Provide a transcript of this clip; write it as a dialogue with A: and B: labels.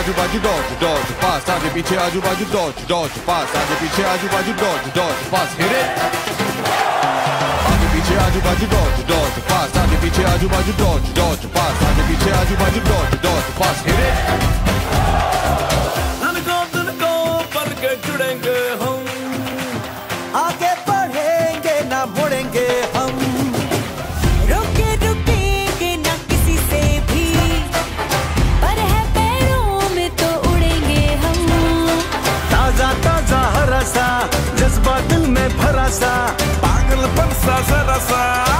A: आजू बाजू Dodge Dodge पास आगे पीछे आजू बाजू डॉज डॉज पास आगे पीछे आजू बाजू Dodge Dodge pass hit it आगे पीछे आजू बाजू डॉज डॉज पास आगे पीछे आजू बाजू डॉज डॉज पास आगे पीछे आजू बाजू डॉज डॉज पास हिट
B: में
C: भरा सा
D: पागलपन सा जरा सा।